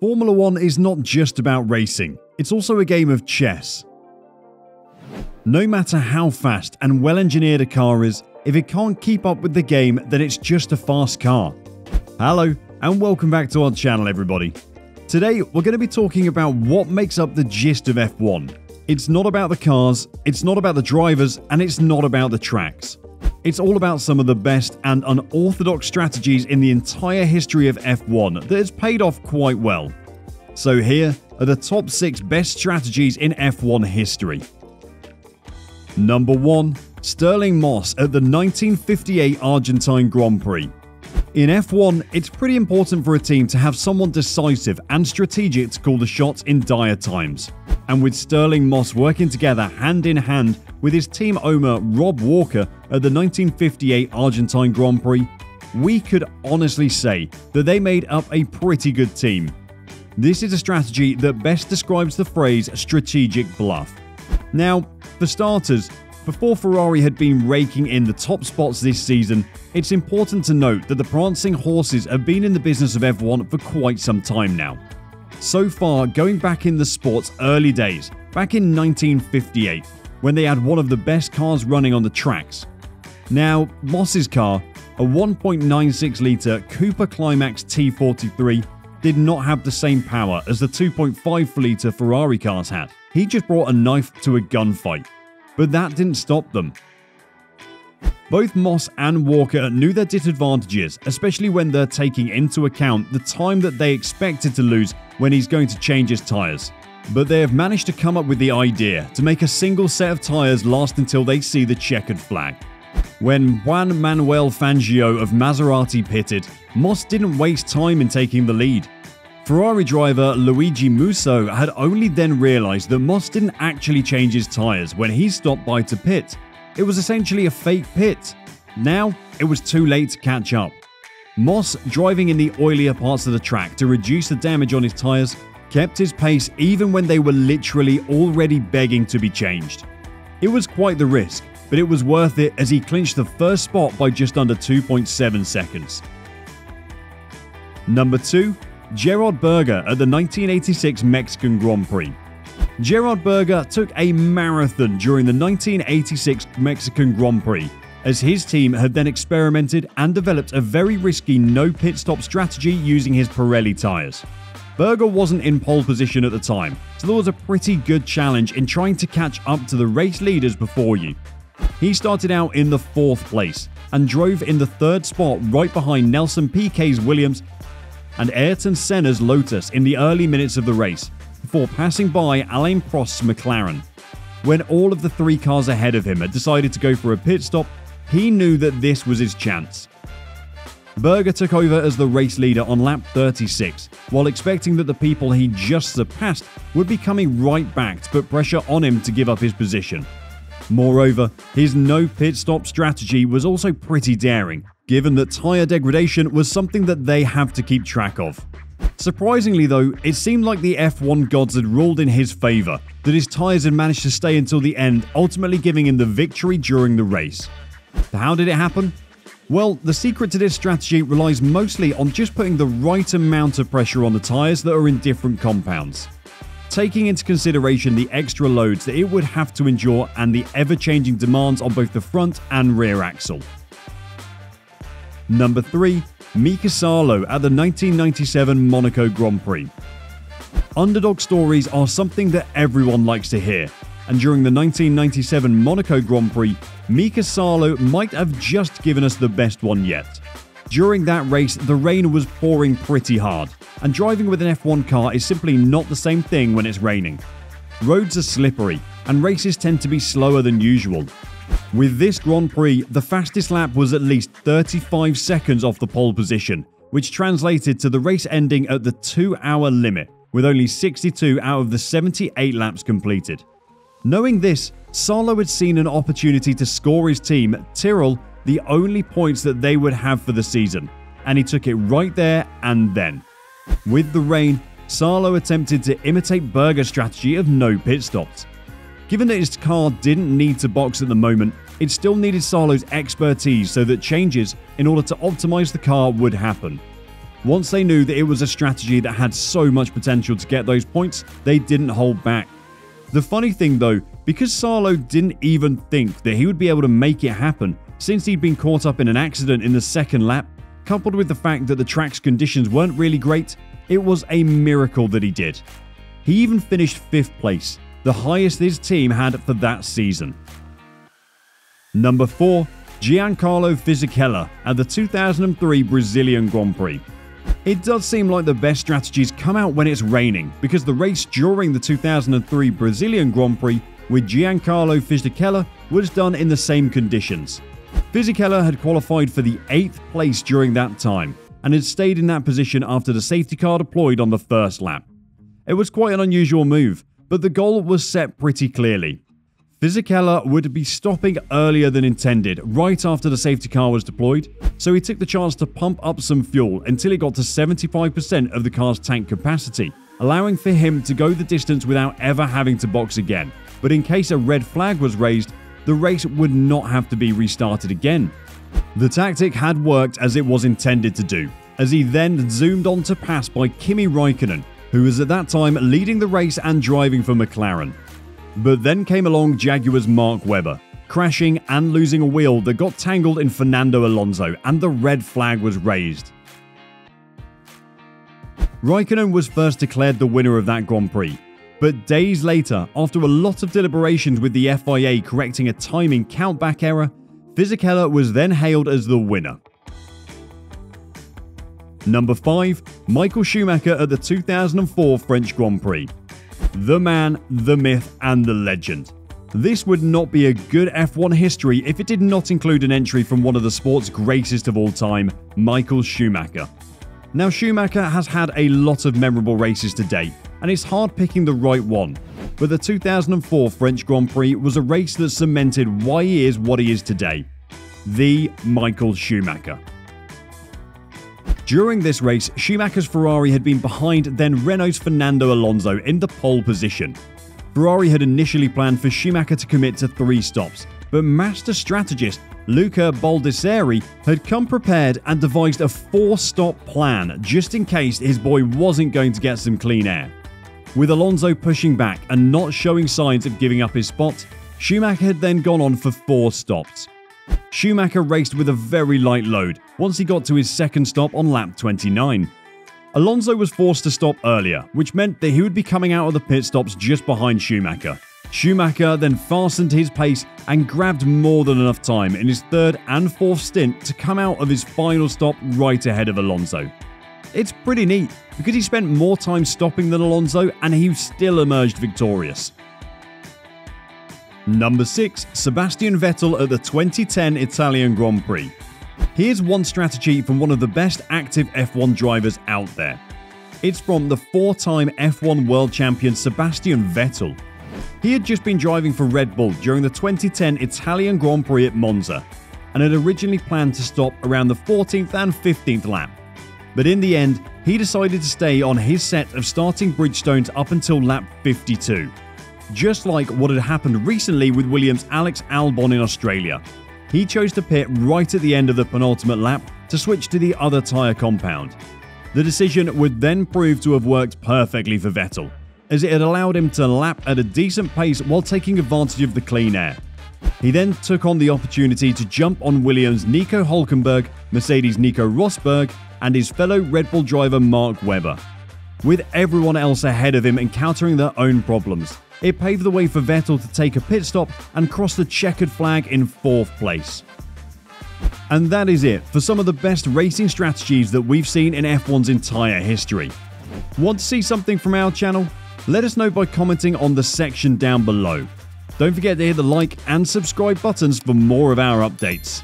Formula One is not just about racing, it's also a game of chess. No matter how fast and well engineered a car is, if it can't keep up with the game, then it's just a fast car. Hello, and welcome back to our channel, everybody. Today, we're going to be talking about what makes up the gist of F1. It's not about the cars, it's not about the drivers, and it's not about the tracks. It's all about some of the best and unorthodox strategies in the entire history of F1 that has paid off quite well. So, here are the top 6 best strategies in F1 history. Number 1 Stirling Moss at the 1958 Argentine Grand Prix. In F1, it's pretty important for a team to have someone decisive and strategic to call the shots in dire times. And with Stirling Moss working together hand in hand with his team owner Rob Walker at the 1958 Argentine Grand Prix, we could honestly say that they made up a pretty good team. This is a strategy that best describes the phrase strategic bluff. Now, for starters, before Ferrari had been raking in the top spots this season, it's important to note that the prancing horses have been in the business of F1 for quite some time now. So far, going back in the sport's early days, back in 1958, when they had one of the best cars running on the tracks. Now, Moss's car, a 1.96 litre Cooper Climax T43, did not have the same power as the 2.5 litre Ferrari cars had. He just brought a knife to a gunfight. But that didn't stop them. Both Moss and Walker knew their disadvantages, especially when they're taking into account the time that they expected to lose when he's going to change his tyres. But they have managed to come up with the idea to make a single set of tyres last until they see the checkered flag. When Juan Manuel Fangio of Maserati pitted, Moss didn't waste time in taking the lead. Ferrari driver Luigi Musso had only then realised that Moss didn't actually change his tyres when he stopped by to pit. It was essentially a fake pit. Now, it was too late to catch up. Moss, driving in the oilier parts of the track to reduce the damage on his tyres, kept his pace even when they were literally already begging to be changed. It was quite the risk, but it was worth it as he clinched the first spot by just under 2.7 seconds. Number 2 Gerhard Berger at the 1986 Mexican Grand Prix. Gerhard Berger took a marathon during the 1986 Mexican Grand Prix, as his team had then experimented and developed a very risky no pit stop strategy using his Pirelli tyres. Berger wasn't in pole position at the time, so there was a pretty good challenge in trying to catch up to the race leaders before you. He started out in the fourth place and drove in the third spot right behind Nelson Piquet's Williams and Ayrton Senna's Lotus in the early minutes of the race, before passing by Alain Prost's McLaren. When all of the three cars ahead of him had decided to go for a pit stop, he knew that this was his chance. Berger took over as the race leader on lap 36, while expecting that the people he just surpassed would be coming right back to put pressure on him to give up his position. Moreover, his no pit stop strategy was also pretty daring, given that tyre degradation was something that they have to keep track of. Surprisingly, though, it seemed like the F1 gods had ruled in his favour, that his tyres had managed to stay until the end, ultimately giving him the victory during the race. How did it happen? Well, the secret to this strategy relies mostly on just putting the right amount of pressure on the tyres that are in different compounds. Taking into consideration the extra loads that it would have to endure and the ever changing demands on both the front and rear axle. Number 3. Mika Salo at the 1997 Monaco Grand Prix. Underdog stories are something that everyone likes to hear, and during the 1997 Monaco Grand Prix, Mika Salo might have just given us the best one yet. During that race, the rain was pouring pretty hard, and driving with an F1 car is simply not the same thing when it's raining. Roads are slippery, and races tend to be slower than usual, with this Grand Prix, the fastest lap was at least 35 seconds off the pole position, which translated to the race ending at the 2 hour limit, with only 62 out of the 78 laps completed. Knowing this, Salo had seen an opportunity to score his team, Tyrrell, the only points that they would have for the season, and he took it right there and then. With the rain, Salo attempted to imitate Berger's strategy of no pit stops. Given that his car didn't need to box at the moment, it still needed Salo's expertise so that changes in order to optimize the car would happen. Once they knew that it was a strategy that had so much potential to get those points, they didn't hold back. The funny thing though, because Salo didn't even think that he would be able to make it happen since he'd been caught up in an accident in the second lap, coupled with the fact that the track's conditions weren't really great, it was a miracle that he did. He even finished 5th place, the highest his team had for that season. Number 4. Giancarlo Fisichella at the 2003 Brazilian Grand Prix. It does seem like the best strategies come out when it's raining, because the race during the 2003 Brazilian Grand Prix with Giancarlo Fisichella was done in the same conditions. Fisichella had qualified for the 8th place during that time, and had stayed in that position after the safety car deployed on the first lap. It was quite an unusual move, but the goal was set pretty clearly. Fisichella would be stopping earlier than intended, right after the safety car was deployed, so he took the chance to pump up some fuel until it got to 75% of the car's tank capacity, allowing for him to go the distance without ever having to box again. But in case a red flag was raised, the race would not have to be restarted again. The tactic had worked as it was intended to do, as he then zoomed on to pass by Kimi Raikkonen, who was at that time leading the race and driving for McLaren. But then came along Jaguar's Mark Webber, crashing and losing a wheel that got tangled in Fernando Alonso, and the red flag was raised. Raikkonen was first declared the winner of that Grand Prix, but days later, after a lot of deliberations with the FIA correcting a timing countback error, Fisichella was then hailed as the winner. Number 5. Michael Schumacher at the 2004 French Grand Prix the man, the myth, and the legend. This would not be a good F1 history if it did not include an entry from one of the sport's greatest of all time, Michael Schumacher. Now, Schumacher has had a lot of memorable races to date, and it's hard picking the right one. But the 2004 French Grand Prix was a race that cemented why he is what he is today the Michael Schumacher. During this race, Schumacher's Ferrari had been behind then Renault's Fernando Alonso in the pole position. Ferrari had initially planned for Schumacher to commit to three stops, but master strategist Luca Baldisseri had come prepared and devised a four stop plan just in case his boy wasn't going to get some clean air. With Alonso pushing back and not showing signs of giving up his spot, Schumacher had then gone on for four stops. Schumacher raced with a very light load once he got to his second stop on lap 29. Alonso was forced to stop earlier, which meant that he would be coming out of the pit stops just behind Schumacher. Schumacher then fastened his pace and grabbed more than enough time in his third and fourth stint to come out of his final stop right ahead of Alonso. It's pretty neat because he spent more time stopping than Alonso and he still emerged victorious. Number 6. Sebastian Vettel at the 2010 Italian Grand Prix. Here's one strategy from one of the best active F1 drivers out there. It's from the four time F1 world champion Sebastian Vettel. He had just been driving for Red Bull during the 2010 Italian Grand Prix at Monza and had originally planned to stop around the 14th and 15th lap. But in the end, he decided to stay on his set of starting Bridgestones up until lap 52 just like what had happened recently with Williams' Alex Albon in Australia. He chose to pit right at the end of the penultimate lap to switch to the other tyre compound. The decision would then prove to have worked perfectly for Vettel, as it had allowed him to lap at a decent pace while taking advantage of the clean air. He then took on the opportunity to jump on Williams' Nico Hulkenberg, Mercedes' Nico Rosberg, and his fellow Red Bull driver Mark Webber. With everyone else ahead of him encountering their own problems, it paved the way for Vettel to take a pit stop and cross the checkered flag in fourth place. And that is it for some of the best racing strategies that we've seen in F1's entire history. Want to see something from our channel? Let us know by commenting on the section down below. Don't forget to hit the like and subscribe buttons for more of our updates.